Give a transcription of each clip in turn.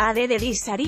AD de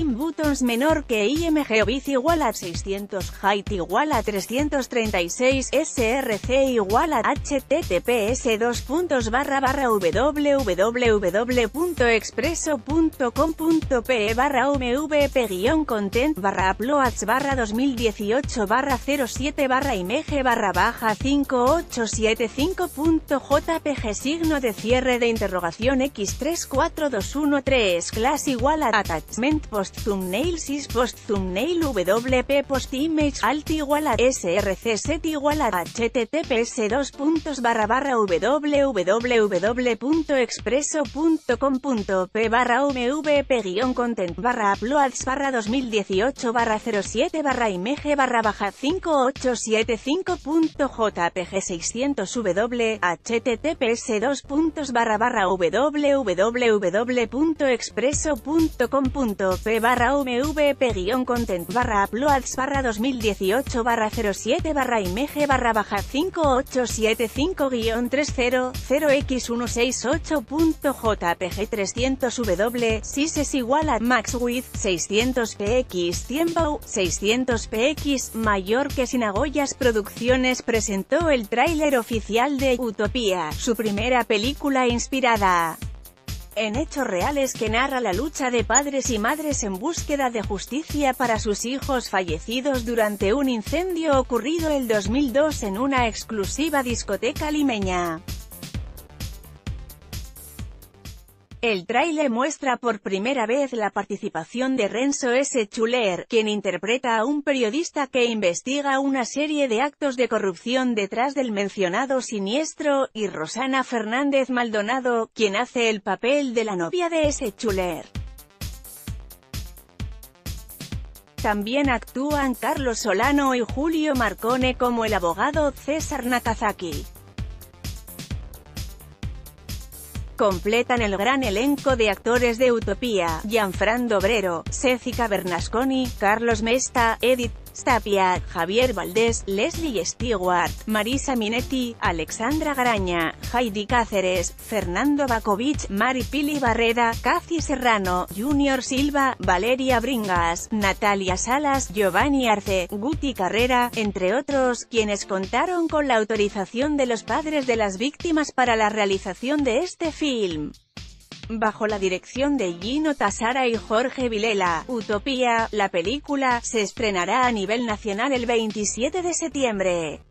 Buttons menor que IMG Obiz igual a 600 Height igual a 336 SRC igual a HTTPS 2 puntos barra barra www.expreso.com.pe barra mvp-content barra uploads barra 2018 barra 07 barra img barra baja 5875.jpg signo de cierre de interrogación x34213 class igual a attachment post thumbnail post thumbnail wp post image alt igual a src set igual a https 2 puntos barra barra www.expreso.com.p barra mvp-content barra uploads barra 2018 barra 07 barra img barra baja 5875.jpg 600 w https 2 puntos barra barra www.expreso.com.p barra mvp-content barra uploads barra 2018 barra 07 barra img barra baja 5875-300x168.jpg 300 w sis es igual a max width 600 px tiempo 600 px mayor que Sinagoyas Producciones presentó el tráiler oficial de Utopía, su primera película inspirada en hechos reales que narra la lucha de padres y madres en búsqueda de justicia para sus hijos fallecidos durante un incendio ocurrido el 2002 en una exclusiva discoteca limeña. El tráiler muestra por primera vez la participación de Renzo S. Chuler, quien interpreta a un periodista que investiga una serie de actos de corrupción detrás del mencionado siniestro, y Rosana Fernández Maldonado, quien hace el papel de la novia de S. Chuler. También actúan Carlos Solano y Julio Marcone como el abogado César Nakazaki. Completan el gran elenco de actores de Utopía, Gianfrando Obrero, Cécica Bernasconi, Carlos Mesta, Edith Stapia, Javier Valdés, Leslie Stewart, Marisa Minetti, Alexandra Garaña, Heidi Cáceres, Fernando Bakovic, Mari Pili Barreda, Cathy Serrano, Junior Silva, Valeria Bringas, Natalia Salas, Giovanni Arce, Guti Carrera, entre otros, quienes contaron con la autorización de los padres de las víctimas para la realización de este film bajo la dirección de Gino Tasara y Jorge Vilela. Utopía, la película, se estrenará a nivel nacional el 27 de septiembre.